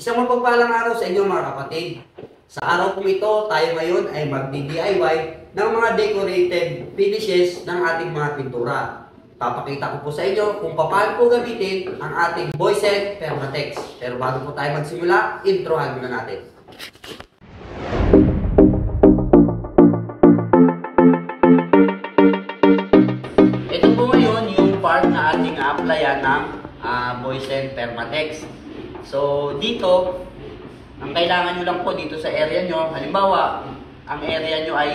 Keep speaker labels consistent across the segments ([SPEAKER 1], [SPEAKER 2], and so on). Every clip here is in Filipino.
[SPEAKER 1] Isang mapagpalang araw sa inyo mga kapatid. Sa araw pong ito, tayo ngayon ay magdi-DIY ng mga decorated finishes ng ating mga pintura. Papakita ko po sa inyo kung paano po gamitin ang ating Boysen Permatex. Pero bago po tayo magsimula, introhan muna natin. Ito po ngayon yung part na ating applyan ng uh, Boysen Permatex. So, dito, ang kailangan nyo lang po dito sa area nyo, halimbawa, ang area nyo ay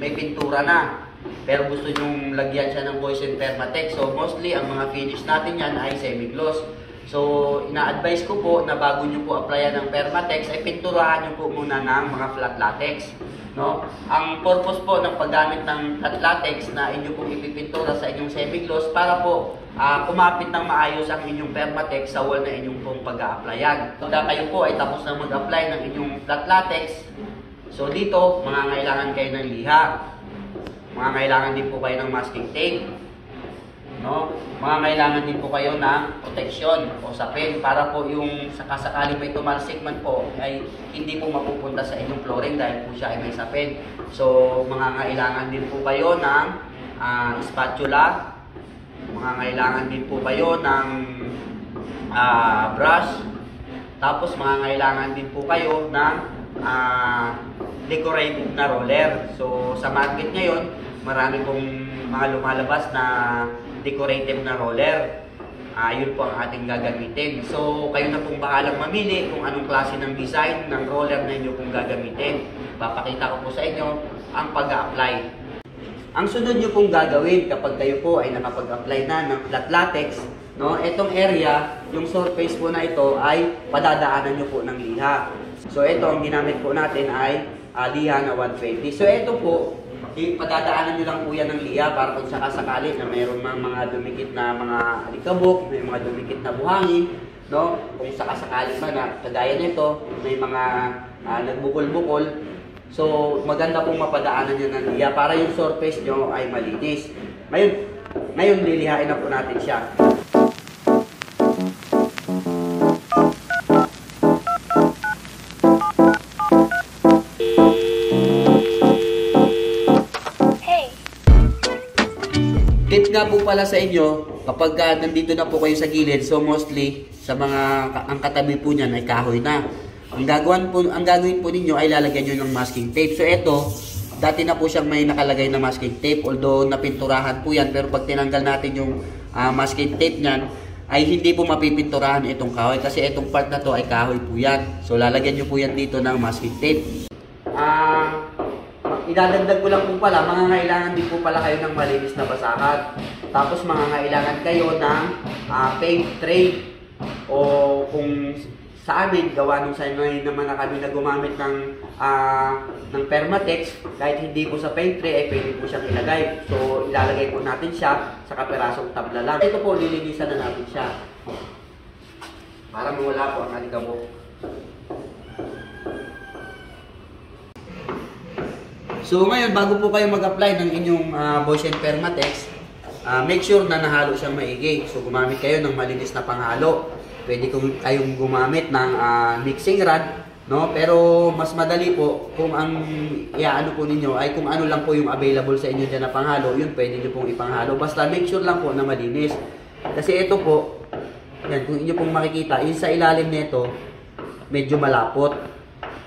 [SPEAKER 1] may pintura na, pero gusto nyo lagyan siya ng Boysen Permatex. So, mostly, ang mga finish natin yan ay semi-gloss. So, ina-advise ko po na bago nyo po applyan ng Permatex, ay pinturahan nyo po muna ng mga flat latex. No? Ang purpose po ng paggamit ng flat latex na inyo pong ipipintura sa inyong semi-gloss para po uh, kumapit ng maayos ang inyong permatex sa wall na inyong pong pag-a-applyan. Pagka kayo po ay tapos na mag-apply ng inyong flat latex, so dito, mangangailangan kayo ng liha. Mangangailangan din po kayo ng masking tape. No? Mangangailangan din po kayo ng protection o sapin para po yung sakasakali may tumalsik man po ay hindi po mapupunta sa inyong flooring dahil po siya ay may sapin. So, mangangailangan din po kayo ng uh, spatula, mangangailangan din po kayo ng uh, brush, tapos mangangailangan din po kayo ng uh, decorative na roller. So, sa market ngayon, marami pong mga lumalabas na decorative na roller. Uh, yun po ang ating gagamitin. So, kayo na pong bahalang mamili kung anong klase ng design ng roller na inyo pong gagamitin. Papakita ko po sa inyo ang pag-apply. Ang sunod nyo pong gagawin kapag kayo po ay nakapag-apply na ng flat latex, no, itong area, yung surface po na ito ay padadaanan nyo po ng liha. So, ito ang ginamit po natin ay uh, liha na 120. So, ito po, padadaanan nyo lang po yan ng liya para kung sakasakali na mayroon mga, mga dumikit na mga alikabok, may mga dumikit na buhangin, no? Kung sakasakali man na kagaya nito, may mga uh, nagbukol-bukol. So, maganda pong mapadaanan nyo ng liya para yung surface nyo ay malinis. Ngayon, ngayon lilihain na po natin siya. Tip nga po pala sa inyo, kapag uh, nandito na po kayo sa gilid, so mostly sa mga ang katabi po niyan ay kahoy na. Ang gagawin po ang gagawin po ninyo ay lalagyan niyo ng masking tape. So ito, dati na po siyang may nakalagay na masking tape although napinturahan po yan pero pag tinanggal natin yung uh, masking tape niyan ay hindi po mapipinturahan itong kahoy kasi itong part na to ay kahoy po yan. So lalagyan niyo po yan dito ng masking tape. Ah, uh, idadagdag ko lang po pala, mga kailangan din po pala kayo ng malinis na basahan. Tapos mga kailangan kayo ng uh, paint tray. O kung sa amin, gawa nung sa inyo naman na kami na gumamit ng, uh, ng Permatex, kahit hindi po sa paint tray, ay pwede po siyang ilagay. So, ilalagay po natin siya sa kapirasong tabla lang. Ito po, lilinisan na natin siya. Para mawala po ang alikabok. So ngayon, bago po kayo mag-apply ng inyong uh, Boysen Permatex, uh, make sure na nahalo siyang maigi. So gumamit kayo ng malinis na panghalo. Pwede kung kayong gumamit ng uh, mixing rod, no? Pero mas madali po kung ang iaano po ninyo ay kung ano lang po yung available sa inyo diyan na panghalo, yun pwede niyo pong ipanghalo. Basta make sure lang po na malinis. Kasi ito po, yan, kung inyo pong makikita, yung sa ilalim nito, medyo malapot.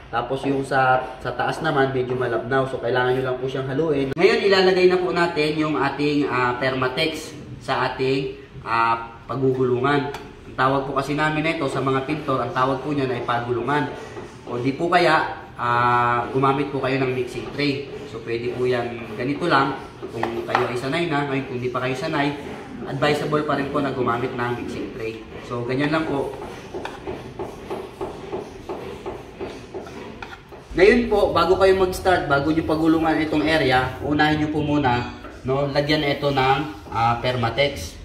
[SPEAKER 1] Tapos yung sa, sa taas naman, medyo malabnaw. So, kailangan nyo lang po siyang haluin. Ngayon, ilalagay na po natin yung ating uh, Permatex sa ating uh, pagugulungan. Ang tawag po kasi namin nito sa mga pintor, ang tawag po niyan ay pagulungan. O di po kaya, uh, gumamit po kayo ng mixing tray. So, pwede po yan ganito lang. Kung kayo ay sanay na, ngayon kung di pa kayo sanay, advisable pa rin po na gumamit ng mixing tray. So, ganyan lang po. Ngayon po, bago kayo mag-start, bago nyo pagulungan itong area, unahin nyo po muna, no, lagyan ito ng uh, Permatex.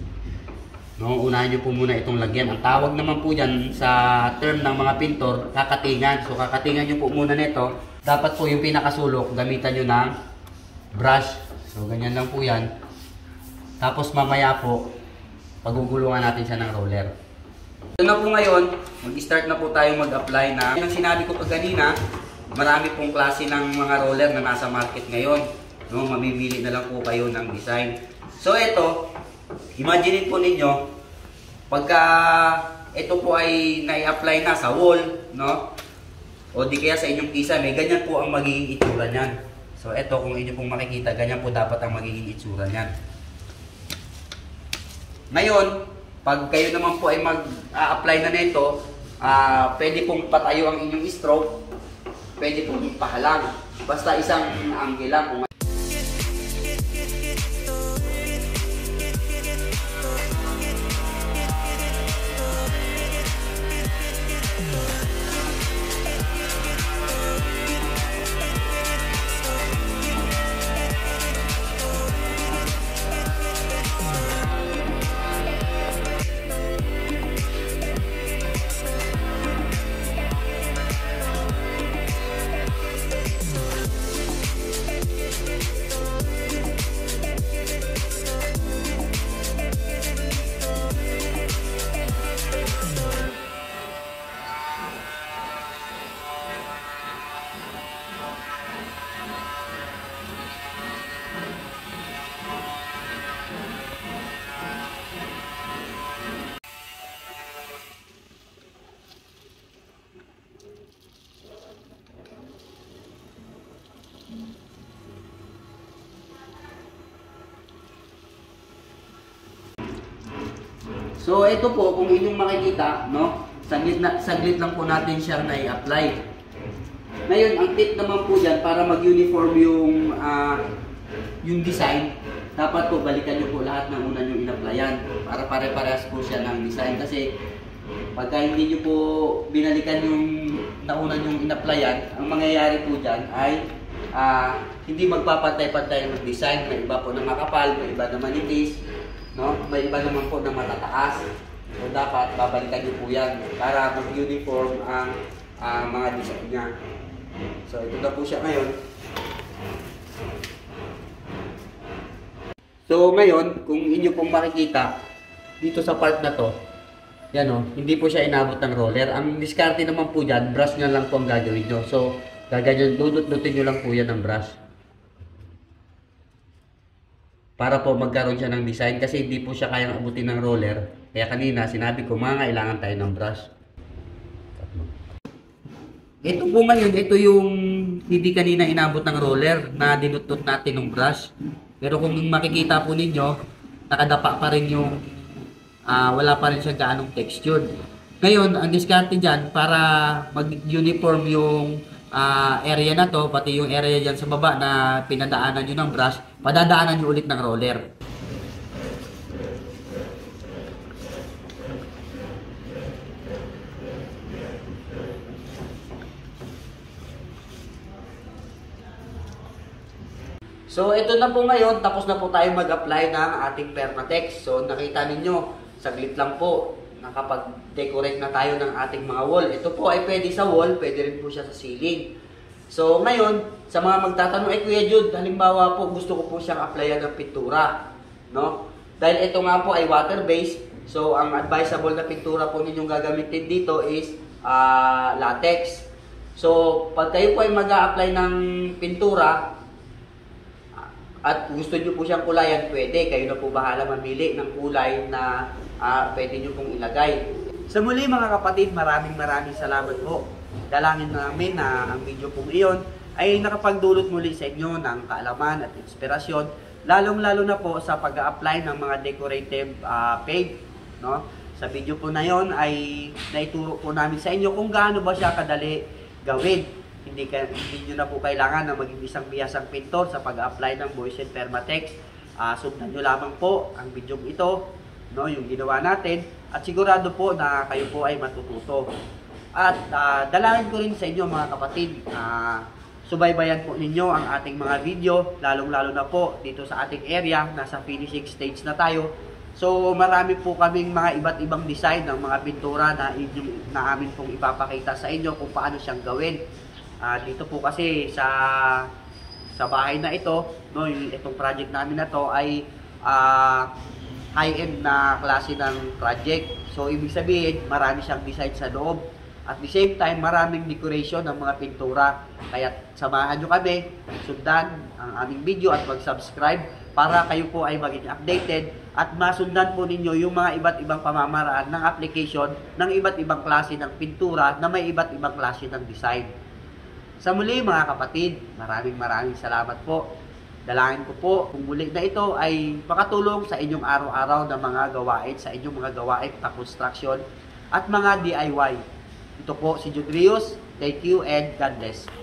[SPEAKER 1] No, unahin nyo po muna itong lagyan. Ang tawag naman po dyan sa term ng mga pintor, kakatingan. So, kakatingan nyo po muna nito. Dapat po yung pinakasulok, gamitan nyo ng brush. So, ganyan lang po yan. Tapos mamaya po, pagugulungan natin siya ng roller. Ito na po ngayon, mag-start na po tayo mag-apply na. Yung sinabi ko pa kanina, marami pong klase ng mga roller na nasa market ngayon. No, mamimili na lang po kayo ng design. So ito, imagine po ninyo, pagka ito po ay nai-apply na sa wall, no? O di kaya sa inyong kisa, may ganyan po ang magiging itsura niyan. So ito, kung inyo pong makikita, ganyan po dapat ang magiging itsura niyan. Ngayon, pag kayo naman po ay mag-apply na nito, ah pwede pong patayo ang inyong stroke, pwede pong ipahalang. Basta isang angle lang. So ito po, kung inyong makikita, no, saglit, na, saglit lang po natin siya na i-apply. Ngayon, ang tip naman po dyan, para mag-uniform yung, ah, yung design, dapat po balikan nyo po lahat ng una nyo in-applyan para pare-parehas po siya ng design. Kasi pagka hindi nyo po binalikan yung nauna nyong in-applyan, ang mangyayari po dyan ay ah, hindi magpapantay-pantay ng design. May iba po na makapal, may iba na manipis, no? May iba naman po na matataas. So dapat babalikan niyo po yan para mag-uniform ang ah, mga design niya. So ito na po siya ngayon. So ngayon, kung inyo pong makikita dito sa part na to, yan o, hindi po siya inabot ng roller. Ang diskarte naman po dyan, brush nyo lang po ang gagawin nyo. So, gaganyan, dudut-dutin nyo lang po yan ng brush. Para po magkaroon siya ng design kasi hindi po siya kayang abutin ng roller. Kaya kanina, sinabi ko, mga kailangan tayo ng brush. Ito po ngayon, ito yung hindi kanina inabot ng roller na dinutut natin ng brush. Pero kung makikita po ninyo, nakadapa pa rin yung ah, wala pa rin siya gaanong textured. Ngayon, ang diskarte dyan, para mag-uniform yung ah, area na to, pati yung area dyan sa baba na pinadaanan nyo ng brush, padadaanan nyo ulit ng roller. So, ito na po ngayon. Tapos na po tayo mag-apply ng ating Permatex. So, nakita ninyo, saglit lang po, nakapag-decorate na tayo ng ating mga wall. Ito po ay pwede sa wall, pwede rin po siya sa ceiling. So, ngayon, sa mga magtatanong, eh Kuya Jude, halimbawa po, gusto ko po siyang applyan ng pintura. No? Dahil ito nga po ay water-based. So, ang advisable na pintura po ninyong gagamitin dito is ah, latex. So, pag kayo po ay mag-a-apply ng pintura, at gusto nyo po siyang kulayan, pwede. Kayo na po bahala mamili ng kulay na ah, pwede nyo pong ilagay. Sa muli mga kapatid, maraming maraming salamat po. Dalangin namin na ang video pong iyon ay nakapagdulot muli sa inyo ng kaalaman at inspirasyon, lalong-lalo na po sa pag apply ng mga decorative ah, paint. No? Sa video po na yon ay naituro po namin sa inyo kung gaano ba siya kadali gawin hindi, ka, hindi nyo na po kailangan na maging isang biyasang pintor sa pag-apply ng Boysen Permatex. Uh, sundan nyo lamang po ang video ito, no, yung ginawa natin, at sigurado po na kayo po ay matututo. At uh, dalangin ko rin sa inyo mga kapatid, uh, subaybayan po ninyo ang ating mga video, lalong-lalo na po dito sa ating area, nasa finishing stage na tayo. So marami po kaming mga iba't ibang design ng mga pintura na, inyong, na amin pong ipapakita sa inyo kung paano siyang gawin. Uh, dito po kasi sa sa bahay na ito, no, yung itong project namin na to ay uh, high-end na klase ng project. So, ibig sabihin, marami siyang design sa loob. At the same time, maraming decoration ng mga pintura. Kaya samahan nyo kami, sundan ang aming video at mag-subscribe para kayo po ay maging updated at masundan po ninyo yung mga iba't ibang pamamaraan ng application ng iba't ibang klase ng pintura na may iba't ibang klase ng design. Sa muli mga kapatid, maraming maraming salamat po. Dalangin ko po kung muli na ito ay makatulong sa inyong araw-araw na mga gawain, sa inyong mga gawain pa construction at mga DIY. Ito po si Judrius. Thank you and God bless.